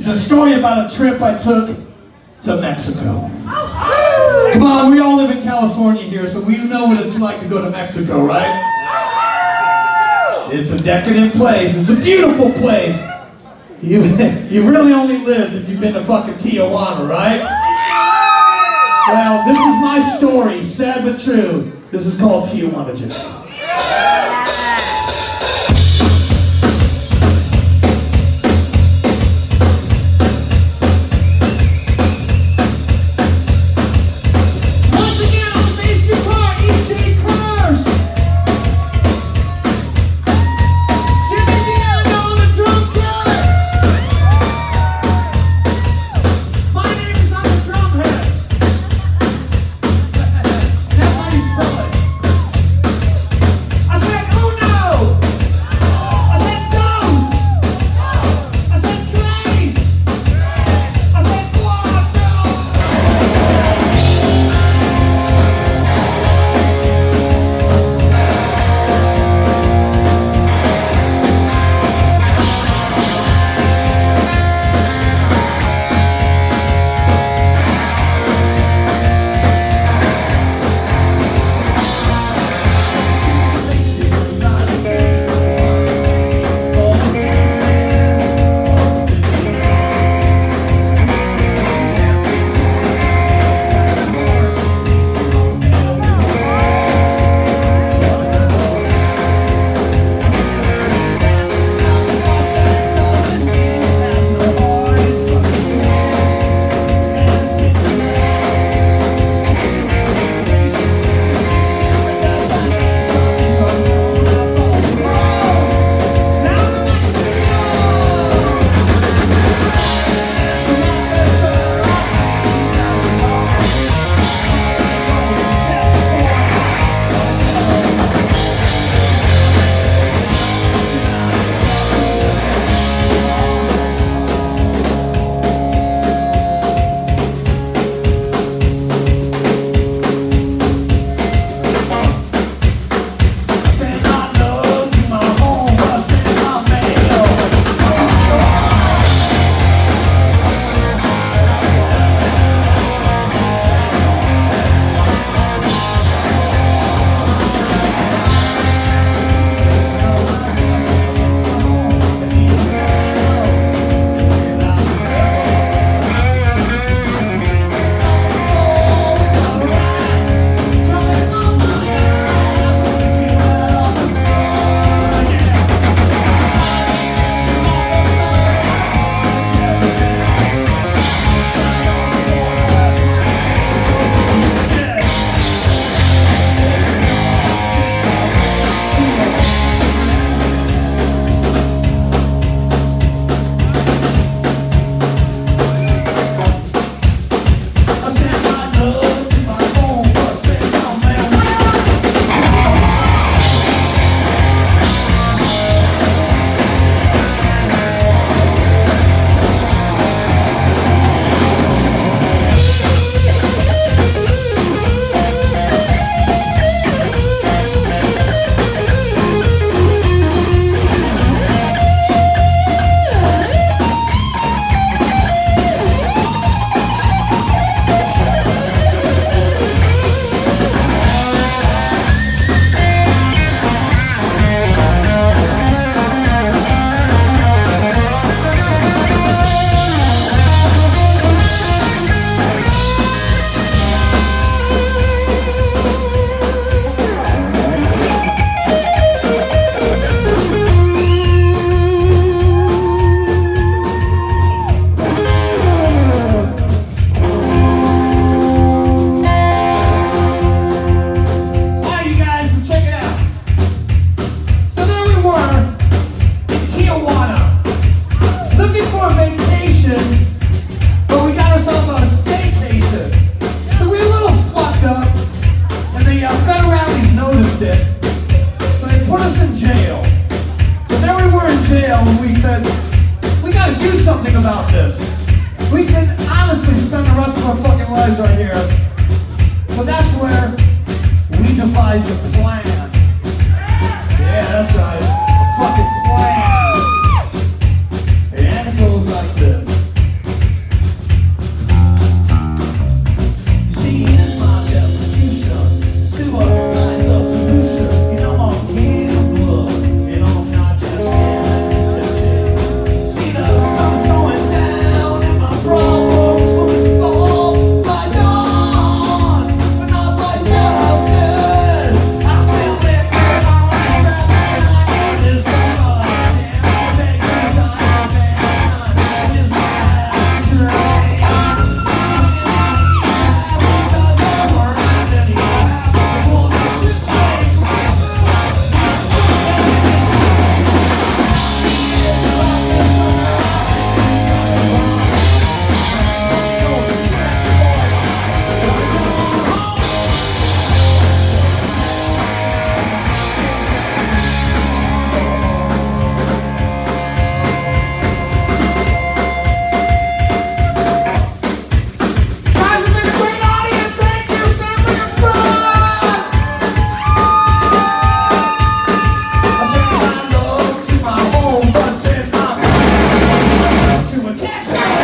It's a story about a trip I took to Mexico. Come on, we all live in California here, so we know what it's like to go to Mexico, right? It's a decadent place. It's a beautiful place. You, you really only lived if you've been to fucking Tijuana, right? Well, this is my story, sad but true. This is called Tijuana Jail. Texas.